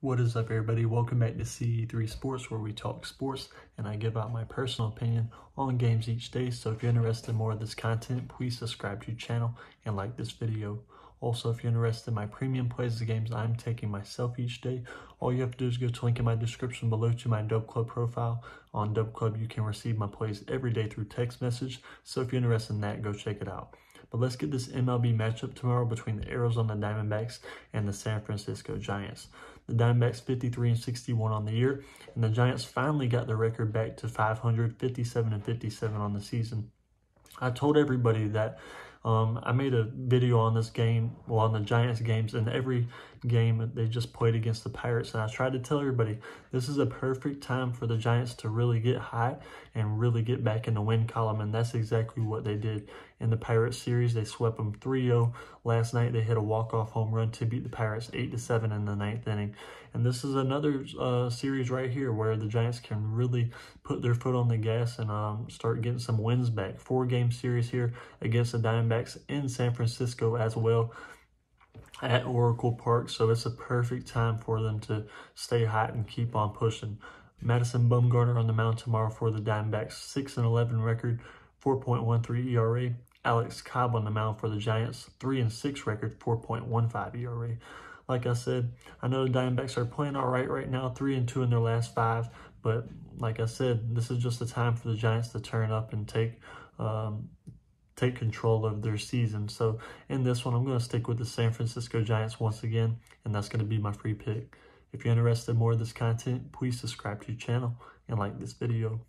What is up everybody? Welcome back to CEiii Sports where we talk sports and I give out my personal opinion on games each day. So if you're interested in more of this content, please subscribe to the channel and like this video. Also, if you're interested in my premium plays the games I'm taking myself each day, all you have to do is go to link in my description below to my Dub Club profile. On Dub Club, you can receive my plays every day through text message. So if you're interested in that, go check it out. But let's get this MLB matchup tomorrow between the Arizona Diamondbacks and the San Francisco Giants. The Diamondbacks 53 and 61 on the year, and the Giants finally got their record back to 557 and 57 on the season. I told everybody that um, I made a video on this game, well, on the Giants games, and every game they just played against the Pirates. And I tried to tell everybody this is a perfect time for the Giants to really get hot and really get back in the win column. And that's exactly what they did in the Pirates series. They swept them 3 0. Last night they hit a walk off home run to beat the Pirates 8 7 in the ninth inning. And this is another uh, series right here where the Giants can really put their foot on the gas and um, start getting some wins back. Four game series here against the Diamondbacks in San Francisco as well at Oracle Park. So it's a perfect time for them to stay hot and keep on pushing. Madison Bumgarner on the mound tomorrow for the Diamondbacks, 6 and 11 record, 4.13 ERA. Alex Cobb on the mound for the Giants, 3 and 6 record, 4.15 ERA. Like I said, I know the Diamondbacks are playing all right right now, 3 and 2 in their last five. But like I said, this is just the time for the Giants to turn up and take um, take control of their season. So in this one, I'm going to stick with the San Francisco Giants once again, and that's going to be my free pick. If you're interested in more of this content, please subscribe to the channel and like this video.